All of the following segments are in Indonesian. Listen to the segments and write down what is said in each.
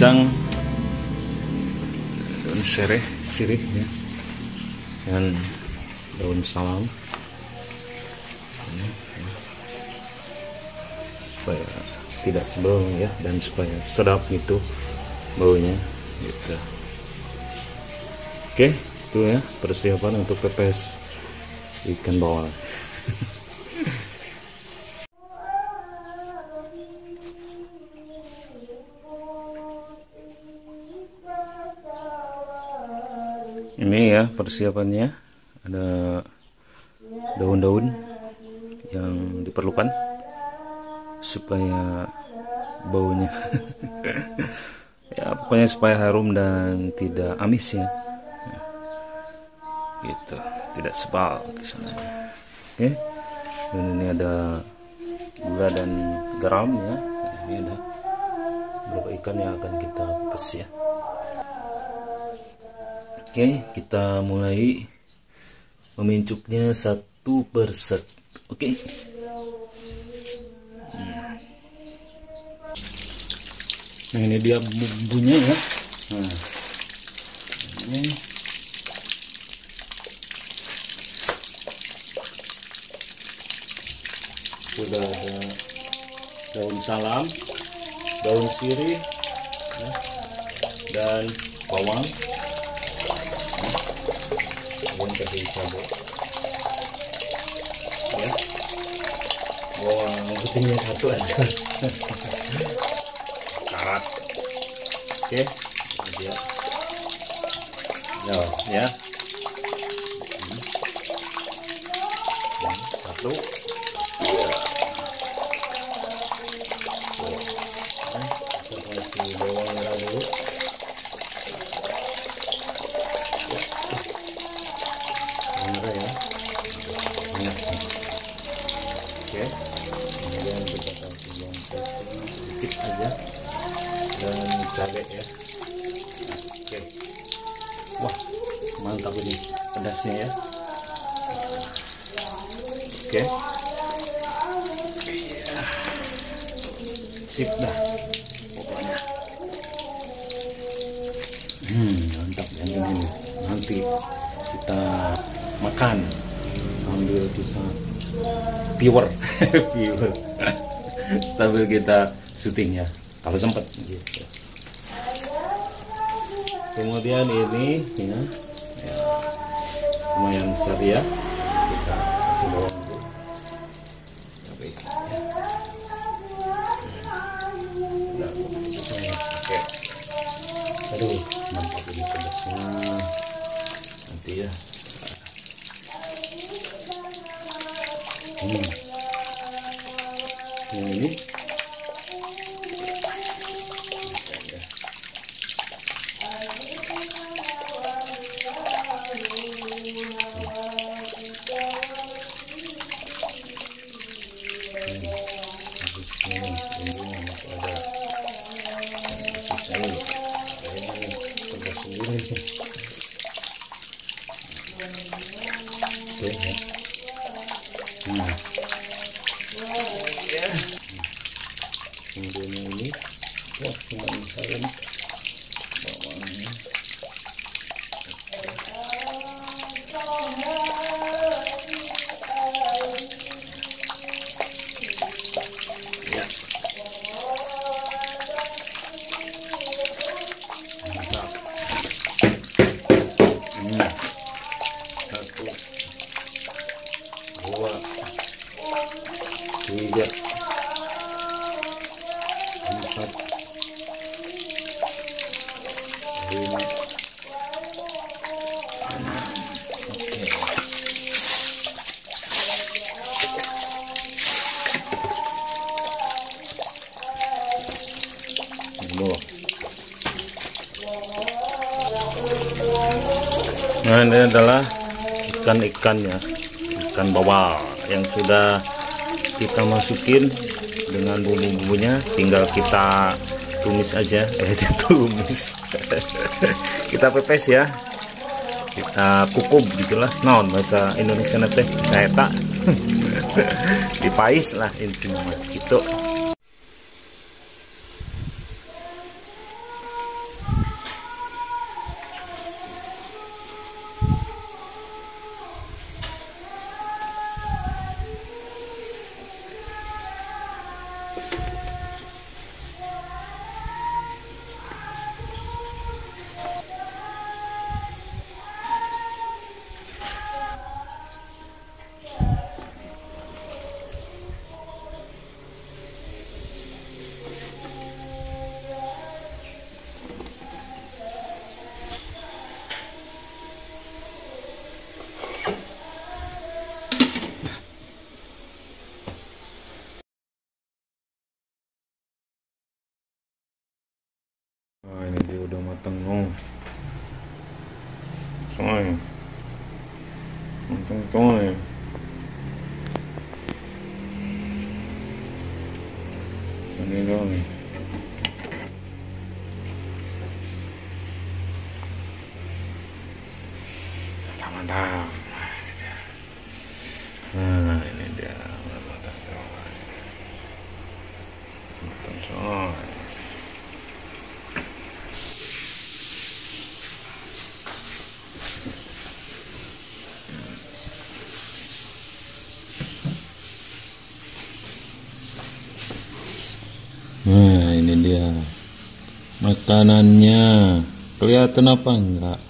pisang. Daun sereh sirih ya. Dan daun salam. Ya. supaya tidak tebal ya. Dan supaya sedap gitu baunya gitu. Oke itu ya persiapan untuk pepes ikan bawal ya persiapannya. Ada daun-daun yang diperlukan supaya baunya. Ya pokoknya supaya harum dan tidak amis ya. Gitu. Tidak sebal ke sananya oke. Dan ini ada gula dan garam ya. Ini ada beberapa ikan yang akan kita pes ya oke kita mulai memincuknya satu persatu oke. Nah ini dia bumbunya ya. Nah, ini. Sudah ada daun salam, daun sirih, ya, dan bawang, kasih cabai, ya, bawang putihnya satu aja. karat. Oke. Ini dia no, ya pedasnya ya. Oke. Iya. Sip dah. Pokoknya. Hmm mantap yang ini. Nanti kita makan. Sambil kita viewer. Viewer. Sambil kita syuting ya. Kalau sempat gitu. Kemudian ini ya lumayan besar ya. Kita kasih bawang dulu. Cabai ya. Oke. Aduh mantap ini pedasnya. Nanti ya hmm. yang ini Nah. Kemudian yang ini, wah cuma misalnya bawangnya. Ya. Mantap. Hmm. Satu, dua, tiga, empat, lima, enam. Oke. Nah ini adalah ikan-ikannya ikan bawal yang sudah kita masukin dengan bumbu-bumbunya. Tinggal kita tumis aja. Eh tumis. Kita pepes ya. Kita kukup gitulah. Non bahasa Indonesia nanti? Kayak tak. Dipais lah intinya gitu Ini dong. Mantap. Nah ini dia mateng coy. Mateng coy. Nah, ini dia makanannya. Kelihatan apa enggak?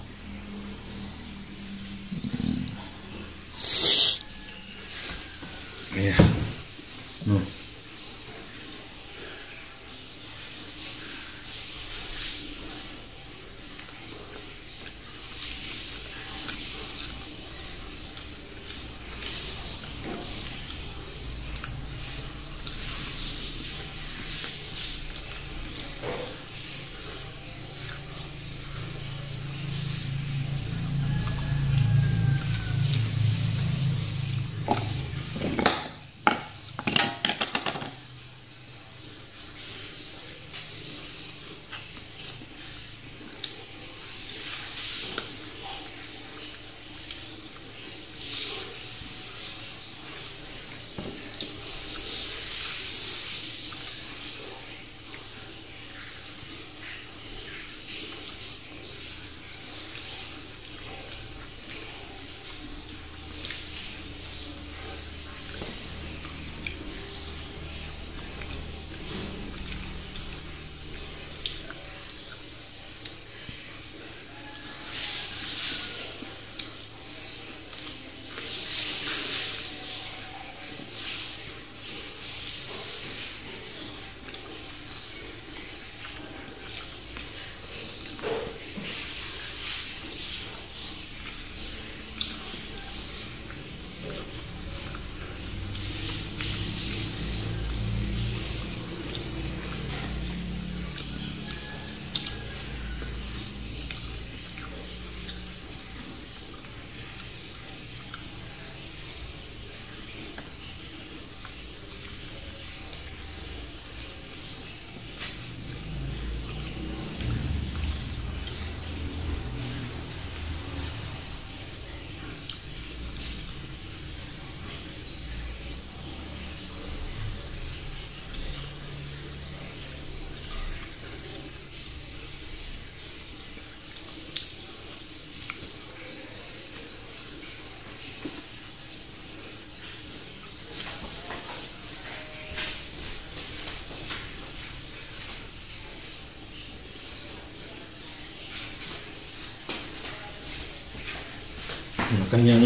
Makan yang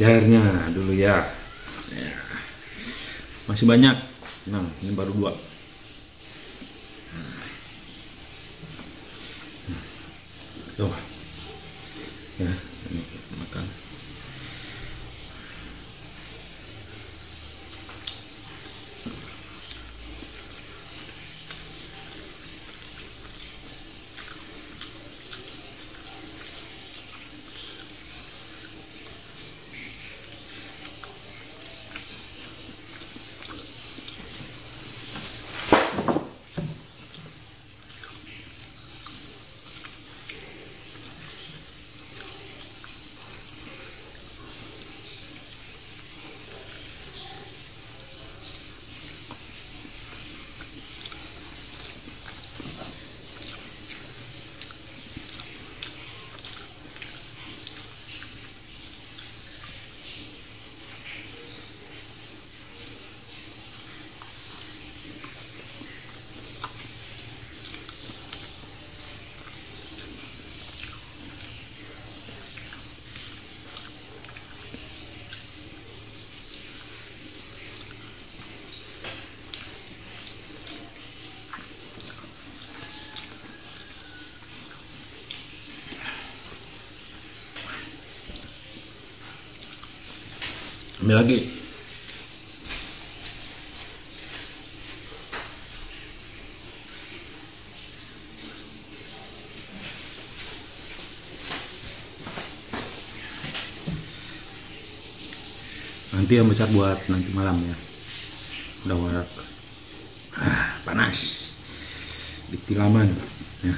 jairnya dulu ya. Ya. masih banyak nah ini baru dua Tuh. Ini lagi. Nanti yang besar buat nanti malam ya. Udah warak. Ah, panas. Ditilaman. Ya.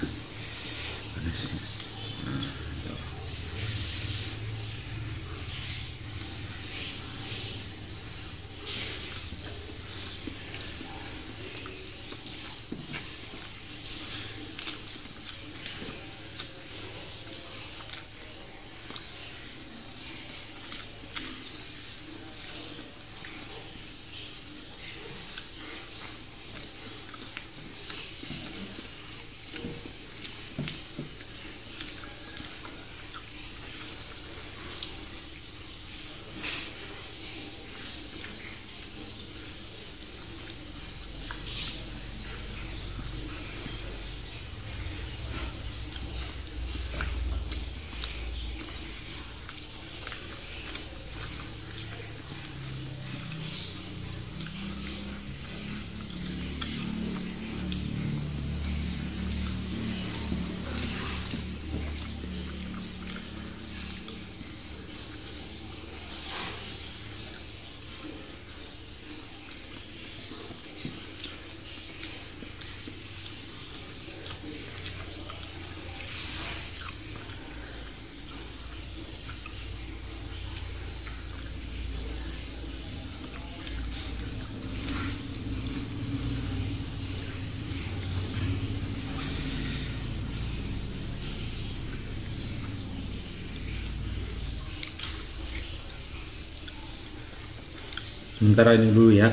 Sementara ini dulu ya